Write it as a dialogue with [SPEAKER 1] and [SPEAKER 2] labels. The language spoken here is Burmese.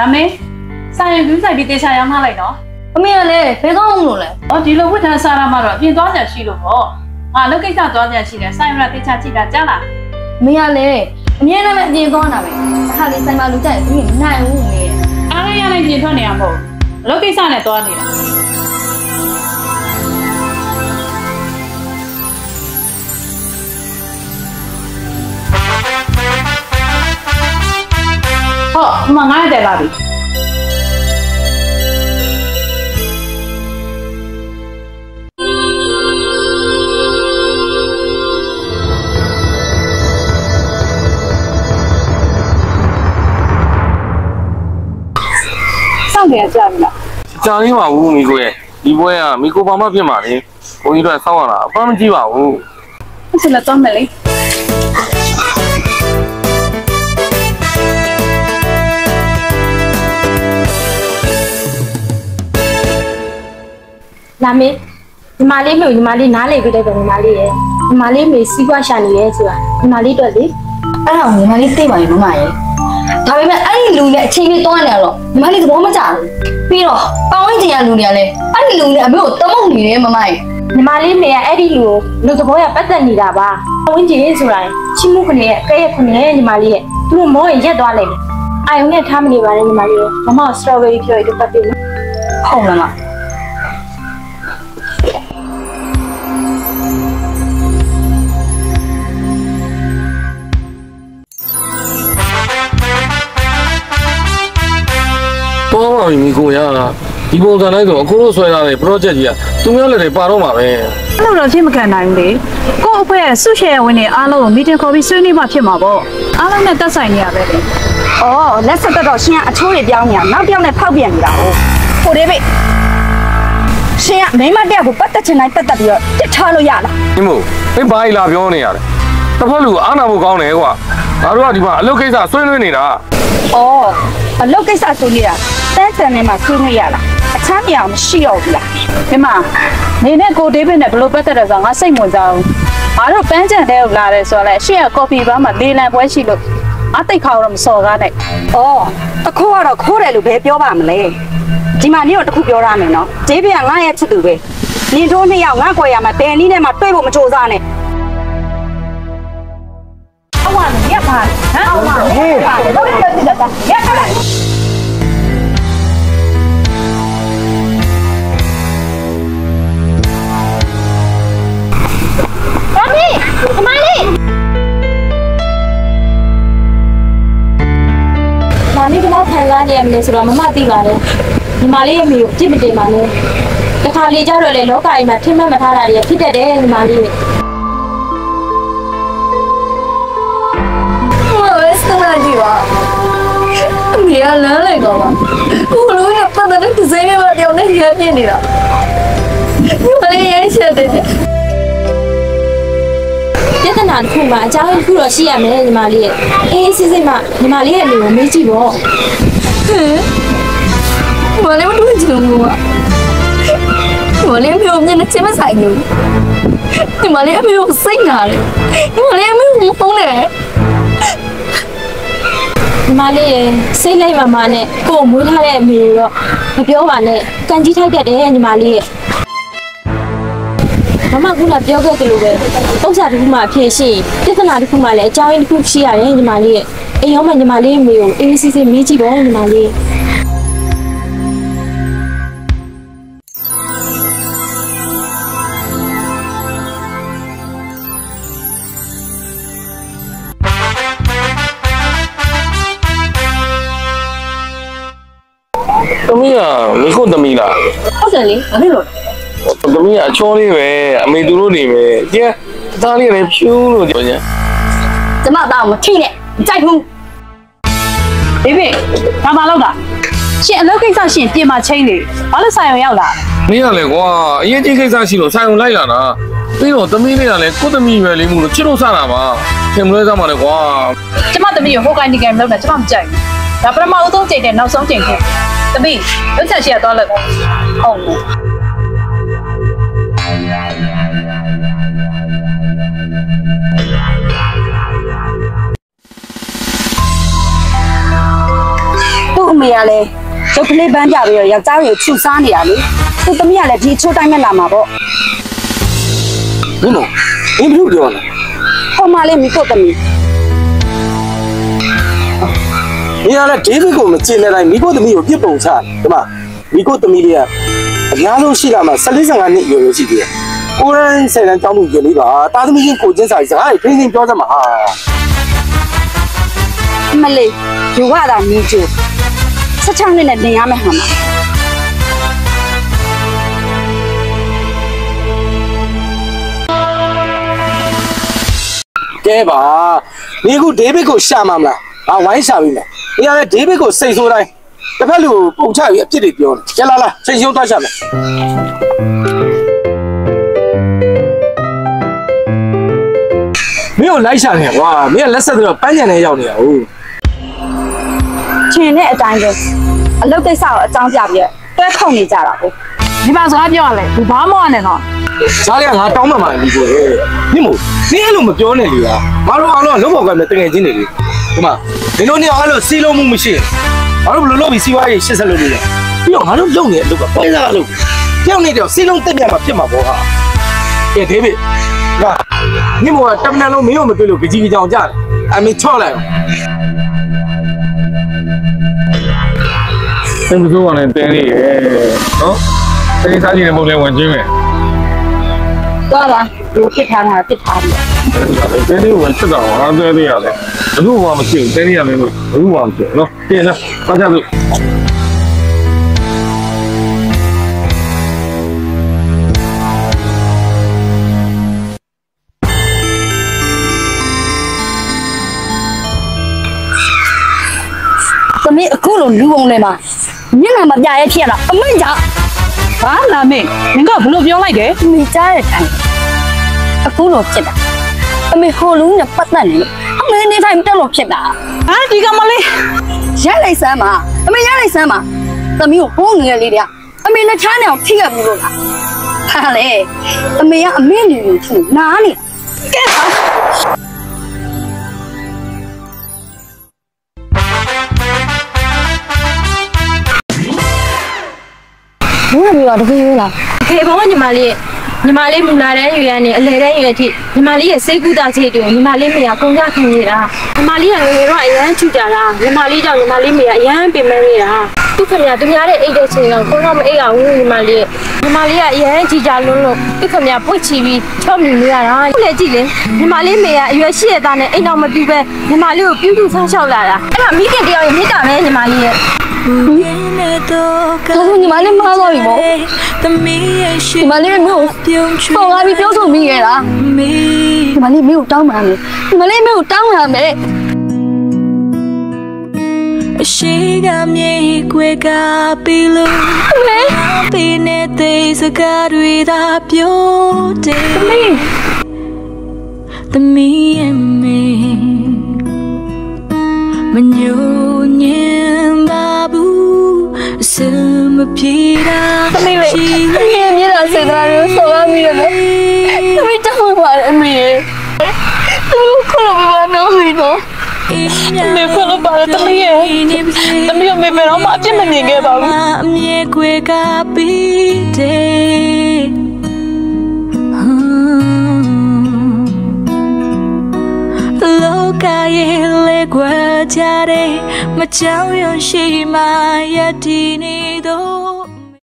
[SPEAKER 1] ဒါမင်းဆိုင်ရင်ကူးဆိုင်ပြီးတေချာရောင်းထားလိုက်နော်
[SPEAKER 2] အမေကလည်းဘယ်ကောင်းအောင်လို့လဲ။
[SPEAKER 1] အော်ဒီလိုဝတ်ထမ်းစားရမှတော့အပြင်သွားကြရှိလို့ပေါ့။ငါလုပ်ကိစ္စသွားကြရှိတယ်ဆိုင်ရတေချာကြည့်တာကြားလား
[SPEAKER 2] အမေကလည်းအမြဲတမ်းပဲအပြင်သွားတာပဲအခါလေးဆိုင်မှာလူကြိုက်ဘူးမနိုင်ဘူးအမေ။
[SPEAKER 1] အားရရလိုက်ပြင်ထွက်နေရမဟုတ်ဘူး။လုပ်ကိစ္စနဲ့သွားနေတာ။ ဟောဒီမှာငါးရက်တယ်လာပြီ။စောင့်နေကြပြီလား
[SPEAKER 3] ကြာနေပါဘူးမိကိုရဲ့ဒီပွဲကမိကိုဘာမှဖြစ်မှာလေဘုန်းကြီးတို့ဆောက်ရတာအပန်းမကြည့်ပါဘူး။
[SPEAKER 1] အဲ့ဒါလည်းတော့မယ်လေ
[SPEAKER 2] လာမေညီမလေးမျိုးညီမလေးနားလေပြတဲ့ကောင်ညီမလေးရဲ့ညီမလေးမေစီးပွားရှာနေရဲဆိုတာညီမလေးတော့လေ
[SPEAKER 4] အဲ့ဒါကိုညီမလေးသိပါရဲ့မမရဲ့ဒါပေမဲ့အဲ့ဒီလူနဲ့အချိန်လေးတွန်းနေတော့ညီမလေးသဘောမကျဘူးပြီးတော့ပေါင်းဝင်ချင်ရလူတွေကလည်းအဲ့ဒီလူနဲ့အမေကိုတမုတ်နေတယ်မမရဲ့
[SPEAKER 2] ညီမလေးမေကအဲ့ဒီလူကိုလူသဘောရပတ်သက်နေတာပါဝင်းကြီးဆိုတာချီမှုခနဲ့ရဲ့ကဲရဲ့ခနဲ့ရဲ့ညီမလေးရဲ့သူ့မောရင်ရက်သွားလိုက်တယ်အာယုံနဲ့ထားမနေပါနဲ့ညီမလေးရဲ့မမစထရောဘယ်ရီဖြော်ရည်ပတ်ပြီနော်
[SPEAKER 4] ဟုတ်လားမ
[SPEAKER 3] ပါပြီမိကိုရဒီပုံစံတိုင်းဆိုအခုလို့ဆွဲထားတဲ့ project ကြီးကသူများလည်းတွေပါတော့မှာပဲ
[SPEAKER 1] အဲ့လိုတော့ဖြစ်မခံနိုင်ဘူးလေကို့အဖွဲ့ရဲ့ဆုရှယ်ဝင်နေအားလုံးကိုမီတင်ခေါ်ပြီးဆွေးနွေးမှဖြစ်မှာပေါ့အားလုံးနဲ့တက်ဆိုင်နေရပဲလေ။
[SPEAKER 5] အော်လက်ဆက်တက်တော့ရှင်ကအချိုးတွေပြောင်းနေတာနောက်တစ်ယောက်နဲ့ဖောက်ပြန်နေတာ哦။ဟိုလေးပဲ။ရှင်ကမိမတက်ကိုပတ်သက်ချင်တိုင်းပတ်သက်ပြီးတော့တစ်ထားလို့ရလား
[SPEAKER 3] ဒီမို့မင်းဘာကြီးလာပြောနေရလဲတစ်ဖက်လူအားနာဖို့ကောင်းတယ်ကွာငါတို့ကဒီမှာအလုပ်ကိစ္စဆွေးနွေးနေတာ။
[SPEAKER 5] အော်အလုပ်ကိစ္စဆွေးနေတာ တန်းတန်ထဲမှာဆွေးနွေးရလား။အချမ်းမြောင်မရှိတော့ဘူးလား
[SPEAKER 1] ဒီမှာနေနဲ့ကိုဒေးဗစ်နဲ့ဘယ်လိုပတ်သက်တယ်ဆိုတော့ငါစိတ်ဝင်စားဘူးငါတို့ပန်းချန်တဲ့ကိုလာတယ်ဆိုတော့လေရှေ့ကကော်ဖီဘားမှာလေလံပွဲရှိလို့အသိခါတော့မစော်ကားနဲ့။
[SPEAKER 5] အော်တခိုးကတော့ခိုးတယ်လို့ဘယ်ပြောပါမလဲ။ဒီမှာနင့်တို့တစ်ခုပြောရမယ်နော်။ဒေးဗစ်ကငါ့ရဲ့ချစ်သူပဲ။နင်တို့နှစ်ယောက်ငါ့ကိုရမှာဘယ်နည်းနဲ့မှတွေ့ဖို့မကြိုးစားနဲ့
[SPEAKER 1] အဝါနဲ့ရက်ပါဟမ်အဝါနဲ့ရက်ပါတော့တက်တက်တက်ရက်ပါ
[SPEAKER 2] လဲဆိုတော့မမသိပါတယ်ညီမလေးရဲ့မိကိုပြစ်မတင်ပါနဲ့တခါလေကြတော့လေလောကကြီးမှာထင်မှတ်မထားတာတွေဖြစ်တတ်တယ်ညီမလေး
[SPEAKER 4] မဝဲစတာကြီးပါအမေကလမ်းလိုက်တော့ပါကိုလိုရပတ်တဲ့ဒီဇိုင်းနဲ့တယောက်နဲ့ရပြင်းနေတာညီမလေးရိုက်ချက်တယ်
[SPEAKER 2] ပြဿနာတစ်ခုမှာအကြောင်းတစ်ခုတော့ရှိရမယ်ညီမလေးရဲ့အေးအေးဆေးဆေးမှညီမလေးရဲ့အမိကိုမေးကြည့်ပေါ့
[SPEAKER 4] မလေးမတွေ့ချင်ဘူးอ่ะမလေးမျိုးမျက်နှာချင်းမဆိုင်ဘူးဒီမလေးအမေကိုစိတ်နာတယ်ဒီမလေးအမေကိုဖုန်းတယ်
[SPEAKER 2] ညီမလေးရဲ့စိတ်လိုက်ပါမနဲ့ကိုယ်မွေးထားတဲ့အမေကိုတော့မပြောပါနဲ့ကံကြီးထိုက်တတ်တယ်ညီမလေးရဲ့မမကလည်းပြောခဲ့သလိုပဲပုံစံတစ်ခုမှအဖြစ်ရှိရင်ပြဿနာတစ်ခုမှလည်းအကြောင်းရင်းတစ်ခုရှိရတယ်ညီမလေးရဲ့ အိမ်ရောမှညီမလေးရဲ့အမေကိုအေးအေးဆေးဆေးမေးကြည့်ပေါ့ညီမလေး
[SPEAKER 3] သမီးကမိခုသမီးလား
[SPEAKER 2] ဟုတ်တယ်လေဘာဖြစ်လို့
[SPEAKER 3] သမီးကအချောလေးပဲအမေသူတို့နေပဲကျန်သားလေးကလည်းဖြူးလို့ပြောကြ
[SPEAKER 5] ကျမသားကိုမထိနဲ့မကြိုက်ဘူး
[SPEAKER 1] ဒေးဗစ်ဒါမှလောက်တာရှင်အလုပ်ကိစ္စရှင်ပြင်မှာချင်းနေဘာလို့ဆိုင်အောင်ရောက်လာ
[SPEAKER 3] မင်းကလည်းကွာအရင်ကြီးကိစ္စရှိလို့ဆိုင်ုံလိုက်လာတာပြီးတော့သမီးလေးကလည်းကိုယ့်သမီးပဲလေးမှုလို့ချစ်လို့စတာပါခင်မလွဲစားမှလည်းကွာ
[SPEAKER 1] ကျမသမီးကိုဟိုကိုင်းဒီကံလောက်တာကျမမကြိုက်ဘူးဒါပထမဦးဆုံးချိန်နဲ့နောက်ဆုံးချိန်ကိုသမီးလွတ်ချက်ရှိရတော့လို့ဟုတ်လို့
[SPEAKER 5] မေကလည်းရုပ်ကလေးပန်းပြပြီးတော့ယောက်ျားကိုချူစားနေတာလေသူသမီးကလည်းဒီချိုးတိုင်းမဲ့လာမှာပေါ့
[SPEAKER 6] မင်းတို့မင်းဘယ်လိုပြောလဲ
[SPEAKER 5] ဟောမလေးမိကိုသမီး
[SPEAKER 6] မင်းကလည်းဒေးဗစ်ကိုမချင်တဲ့တိုင်းမိကိုသမီးကိုပြစ်ပုံချတယ်ဒီမှာမိကိုသမီးလေးကအများဆုံးရှိတာမှ14 15နှစ်အရွယ်ပဲရှိသေးတယ်ကိုရန်ဆယ်တန်းကျောင်းသူရွယ်လေးပါတာသမီးချင်းကိုချင်းစာစကားတွေခင်းခင်းပြောကြမှာဟာ
[SPEAKER 5] အမလေးယူရတာညီကျိုးဆက် ချောင်းနဲ့နေရမယ်ဟာမ
[SPEAKER 6] ကဲပါမင်းအခုဒေးဗစ်ကိုရှာမှာမလားငါဝိုင်းရှာပြီမယ်မင်းကလည်းဒေးဗစ်ကိုစိတ်ဆိုးတိုင်းတစ်ဖက်လူကိုပုံချပြီးအဖြစ်တွေပြောတယ်ကျလာလာချိန်ရှုံးသွားရှာမယ်မင်းကိုလိုက်ရှာနေကွာမင်းကလက်ဆက်ပြီးတော့ပန်းချန်နဲ့ရောက်နေတာဟုတ်
[SPEAKER 5] ချင်တဲ့အတိုင်းပဲ အလုပ်ကိစ္စကိုအကြောင်းပြပြီးတော့တွဲခုန်နေကြတာကို
[SPEAKER 1] ဒီမှာစကားပြောရလဲဘူးဘာမှမနဲ့တော့
[SPEAKER 6] ဈားလေးကငါတောင်းမှမှာဒီကိုလေမင်းမို့မင်းအဲ့လိုမပြောနဲ့လေကွာငါတို့အားလုံးကလုံးပေါ်ကလည်းတကယ်ချင်းနေလေဒီမှာမင်းတို့နေအားလုံးစီးလုံးမှုမရှိငါတို့ဘယ်လိုလုပ်ပြီးစီးပွားရေးရှစ်ဆက်လုပ်လို့လဲပြီးတော့ငါတို့လုပ်နေတဲ့အလုပ်ကပဲစားအလုပ်ပြောင်းနေတော့စီးလုံးတက်ပြမှာဖြစ်မှာပေါ့ဟာကဲဒေးဗစ်ငါမင်းမို့ကတမန်လုံးမင်းကိုမတွေ့လို့ကြကြီးကြောင်ကြတယ်အမေချော့လိုက် အောင်
[SPEAKER 3] သင်္ကစိုးကလည်းတင်းနေရဲ့နော်တင်းစားကြည့်နေမဟုတ်လဲဝင်ချင်းမယ်
[SPEAKER 5] သွားပါဒီဖြစ်ထားတာဖြစ်ထားပြီ
[SPEAKER 3] တင်းနေဝင်ချက်တော့ဟာတဲသေးရတယ်ဘယ်သူမှမရှိဘူးတင်းနေရတယ်လို့ဘယ်သူမှမရှိဘူးနော်ပြင်လားဘာကြလို့
[SPEAKER 4] သမီးအခုလိုလူပုံလေးမှာ မျက်နှာမပြရဲဖြစ်ရတာအမိန့်ကြောင့်
[SPEAKER 1] ဟာလာမေနင်ကဘလို့ပြောလိုက်တယ်
[SPEAKER 4] မိကြားတဲ့ထိုင်အခုလိုဖြစ်တာအမေဟိုလူနဲ့ပတ်သက်နေလို့အမေနေထိုင်တက်လို့ဖြစ်တာ
[SPEAKER 1] ဟာဒီကမလေး
[SPEAKER 4] ရိုက်လိုက်စမ်းပါအမေရိုက်လိုက်စမ်းပါသမီးကိုဟိုးငယ်လေးတည်းကအမေလက်ချားနေအောင်ထိရဘူးလို့လားဟာလေအမေကအမေနေလို့သူနားနေတာကဲပါ လိုလဲတကယ်လား
[SPEAKER 2] ဖေဘောညီမလေးညီမလေးမူလာတဲ့ရွယ်ကနေအလဲတဲ့ရွယ်အထိညီမလေးရဲ့စိတ်ကူးတာစိတ်တွေညီမလေးမေကကုန်ကြခင်နေတာညီမလေးကငယ်ငယ်တော့အရန်ချူကြတာညီမလေးကြောင့်ညီမလေးမေကအရန်ပင်ပန်းနေတာသူခင်ဗျာသူများတဲ့အိတ်တဲ့ချိန်ကကိုတော့မအိတ်အောင်ညီမလေးညီမလေးကအရန်ကြည်ကြလုံးလို့သူခင်ဗျာပွတ်ချီပြီးချော့မြူနေရတာဟုတ်လေကြည့်လေညီမလေးမေကအရွယ်ရှိရတဲ့နဲ့အိမ်တော်မပြူပဲညီမလေးကိုပြုစုဆောင်းရှောက်လာတာအဲ့ဒါမိခင်တယောက်ရဲ့မိတာပဲညီမလေးရဲ့
[SPEAKER 4] ဒါဆိုညီမလေးမှားသွားပြီပေါ့ညီမလေးမျိုးပေါ်လာပြီးပြောဆိုမိရတာညီမလေးမျိုးတောင်းပါမယ်ညီမလေးမျိုးတောင်းပါမယ်
[SPEAKER 7] ရှိကမြေကွယ်ကပြီလို့ပင်နေတဲ့စကားတွေသာပြောတယ်သမီးသမီးရဲ့မေမညို မပြေတာသမီးလေး
[SPEAKER 4] အမေမြေတာစေတနာတွေဆော်ရမိရတယ်အမေတောင်းပါအမေသူခလို့ပြပါနော်မင်းတို့
[SPEAKER 7] မေဖလို့ပါသမီးရဲ့သမီးကမေမေတော့မအပြစ်မမြင်ခဲ့ပါဘူးအမြဲကွယ်ကပြီးတ ကွယ်ကြတဲ့မကြောက်ရွံ့ရှိမှရည်တည်နေတော့